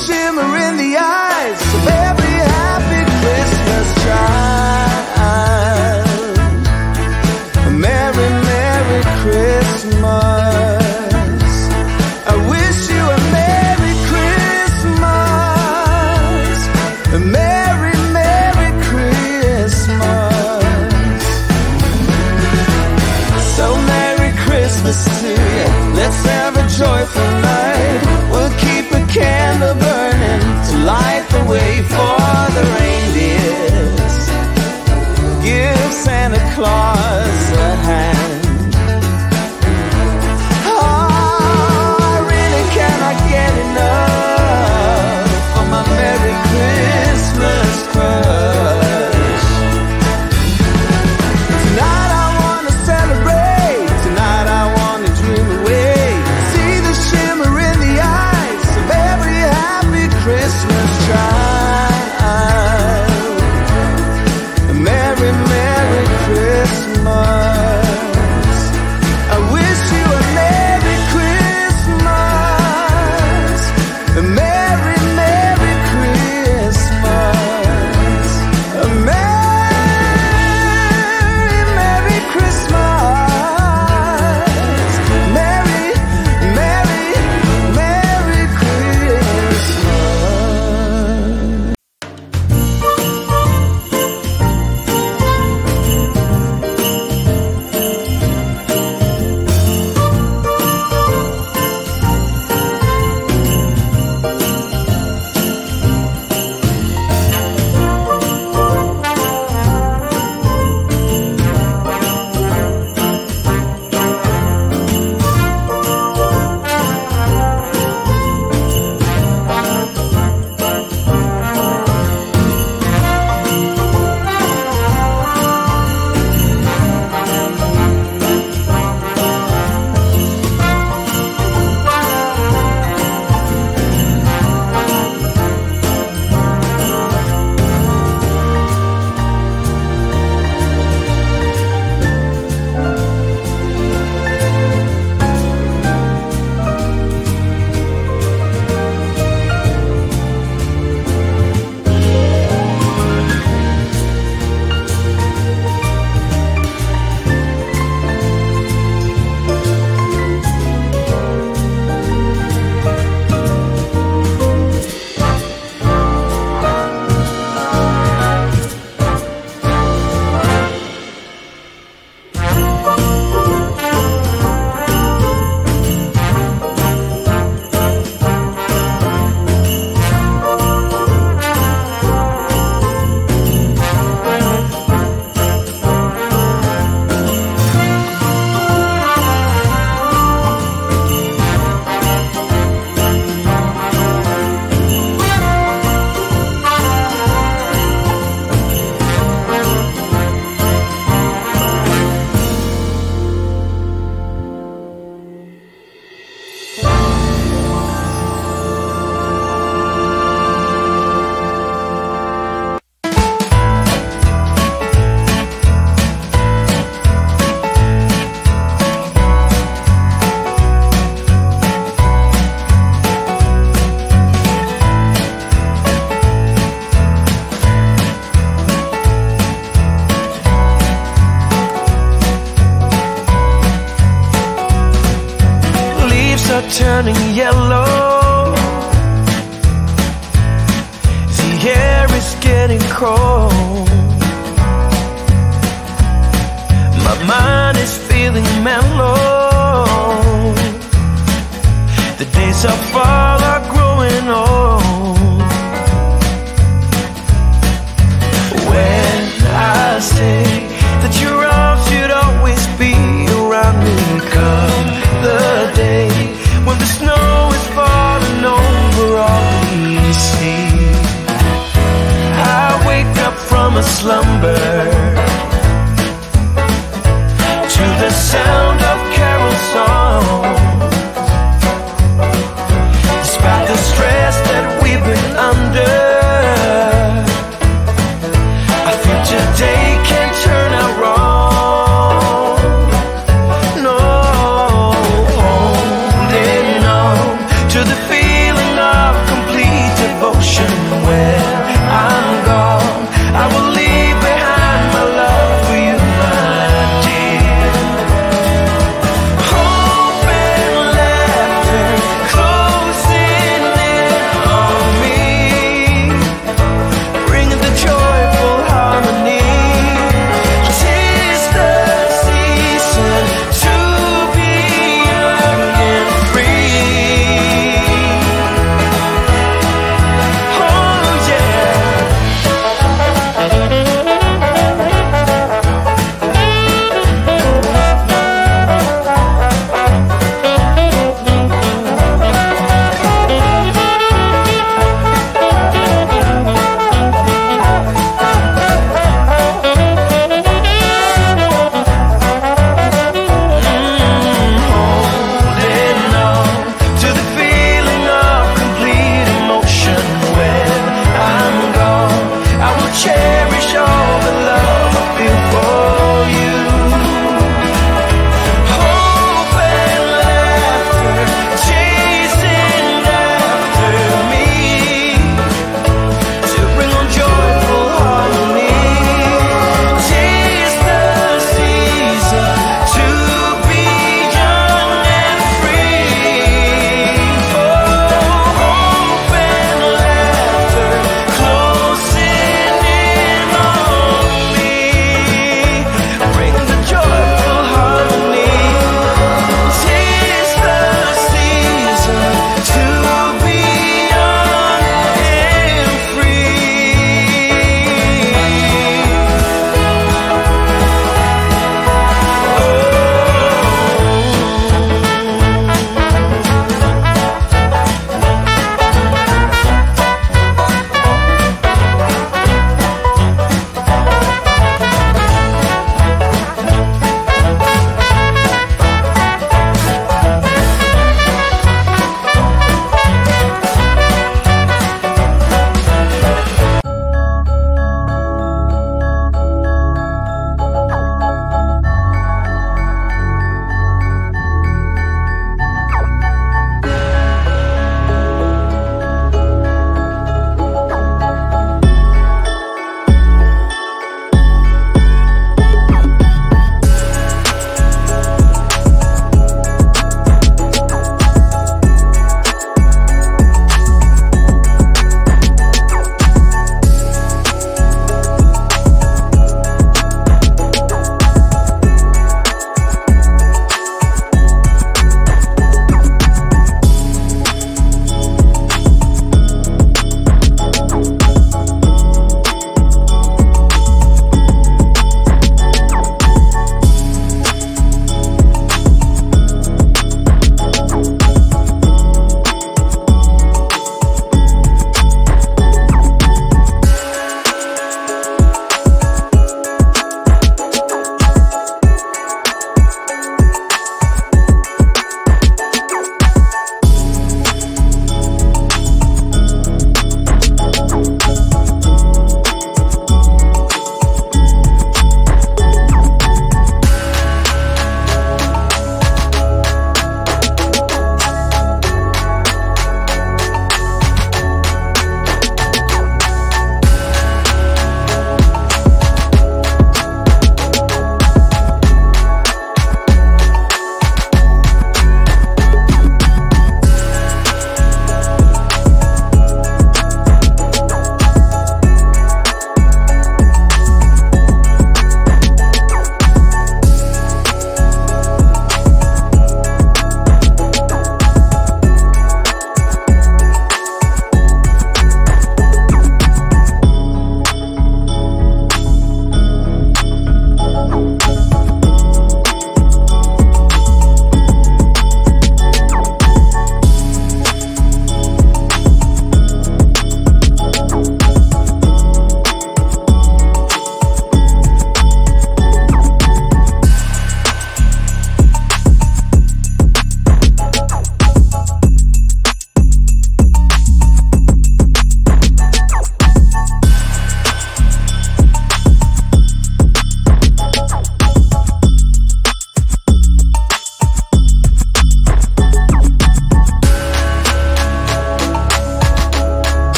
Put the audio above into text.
shimmer in the eye. turning yellow. The air is getting cold. My mind is feeling mellow. The days are far